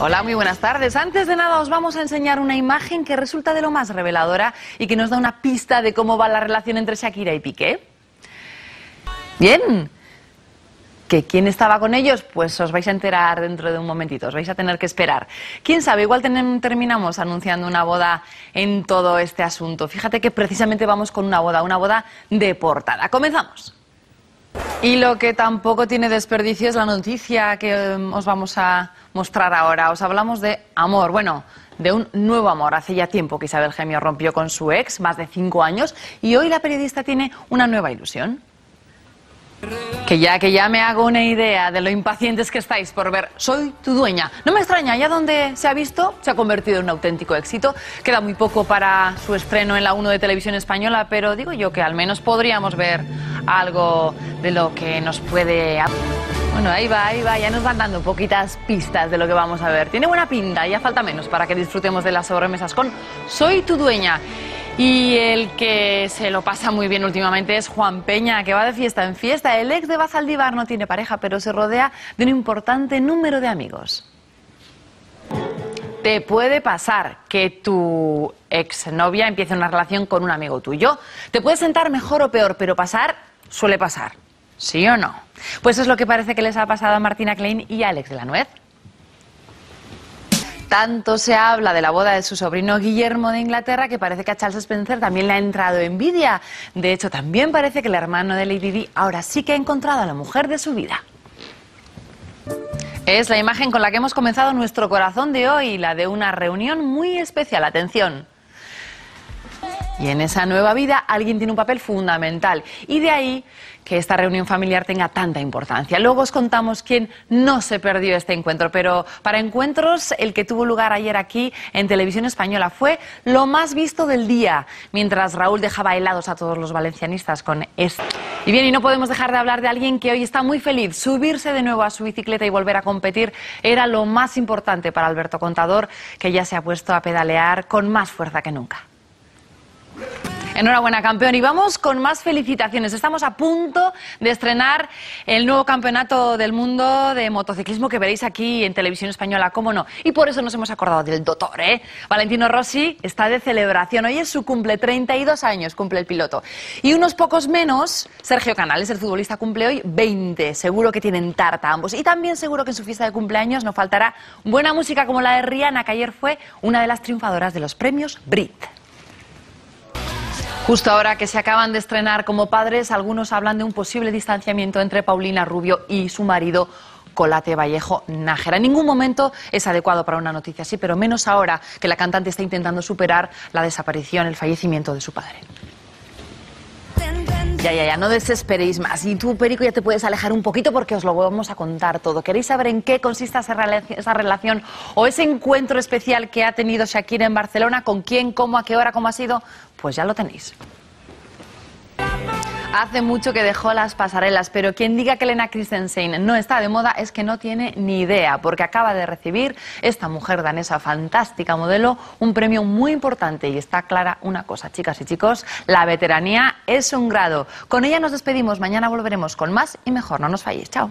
Hola, muy buenas tardes. Antes de nada os vamos a enseñar una imagen que resulta de lo más reveladora y que nos da una pista de cómo va la relación entre Shakira y Piqué. Bien. ¿Que quién estaba con ellos? Pues os vais a enterar dentro de un momentito, os vais a tener que esperar. ¿Quién sabe? Igual terminamos anunciando una boda en todo este asunto. Fíjate que precisamente vamos con una boda, una boda de portada. Comenzamos. Y lo que tampoco tiene desperdicio es la noticia que em, os vamos a mostrar ahora. Os hablamos de amor, bueno, de un nuevo amor. Hace ya tiempo que Isabel Gemio rompió con su ex, más de cinco años, y hoy la periodista tiene una nueva ilusión. Que ya, que ya me hago una idea de lo impacientes que estáis por ver Soy tu dueña. No me extraña, ya donde se ha visto, se ha convertido en un auténtico éxito. Queda muy poco para su estreno en la 1 de Televisión Española, pero digo yo que al menos podríamos ver algo de lo que nos puede... Bueno, ahí va, ahí va, ya nos van dando poquitas pistas de lo que vamos a ver. Tiene buena pinta, ya falta menos para que disfrutemos de las sobremesas con Soy tu dueña. Y el que se lo pasa muy bien últimamente es Juan Peña, que va de fiesta en fiesta. El ex de Bazaldívar no tiene pareja, pero se rodea de un importante número de amigos. Te puede pasar que tu exnovia empiece una relación con un amigo tuyo. Te puede sentar mejor o peor, pero pasar suele pasar. ¿Sí o no? Pues es lo que parece que les ha pasado a Martina Klein y a Alex de la Nuez. Tanto se habla de la boda de su sobrino Guillermo de Inglaterra que parece que a Charles Spencer también le ha entrado envidia. De hecho, también parece que el hermano de Lady Di ahora sí que ha encontrado a la mujer de su vida. Es la imagen con la que hemos comenzado nuestro corazón de hoy, la de una reunión muy especial. Atención. Y en esa nueva vida alguien tiene un papel fundamental. Y de ahí que esta reunión familiar tenga tanta importancia. Luego os contamos quién no se perdió este encuentro, pero para encuentros el que tuvo lugar ayer aquí en Televisión Española fue lo más visto del día, mientras Raúl dejaba helados a todos los valencianistas con esto. Y bien, y no podemos dejar de hablar de alguien que hoy está muy feliz. Subirse de nuevo a su bicicleta y volver a competir era lo más importante para Alberto Contador, que ya se ha puesto a pedalear con más fuerza que nunca. Enhorabuena, campeón. Y vamos con más felicitaciones. Estamos a punto de estrenar el nuevo campeonato del mundo de motociclismo que veréis aquí en Televisión Española, cómo no. Y por eso nos hemos acordado del doctor, ¿eh? Valentino Rossi está de celebración. Hoy es su cumple, 32 años cumple el piloto. Y unos pocos menos, Sergio Canales, el futbolista, cumple hoy 20. Seguro que tienen tarta ambos. Y también seguro que en su fiesta de cumpleaños no faltará buena música como la de Rihanna, que ayer fue una de las triunfadoras de los premios Brit. Justo ahora que se acaban de estrenar como padres, algunos hablan de un posible distanciamiento entre Paulina Rubio y su marido Colate Vallejo Nájera. En ningún momento es adecuado para una noticia así, pero menos ahora que la cantante está intentando superar la desaparición, el fallecimiento de su padre. Ya, ya, ya, no desesperéis más. Y tú, Perico, ya te puedes alejar un poquito porque os lo vamos a contar todo. ¿Queréis saber en qué consiste esa, esa relación o ese encuentro especial que ha tenido Shakira en Barcelona? ¿Con quién, cómo, a qué hora, cómo ha sido? Pues ya lo tenéis. Hace mucho que dejó las pasarelas, pero quien diga que Elena Christensen no está de moda es que no tiene ni idea, porque acaba de recibir esta mujer danesa fantástica modelo un premio muy importante y está clara una cosa, chicas y chicos, la veteranía es un grado. Con ella nos despedimos, mañana volveremos con más y mejor, no nos falléis, chao.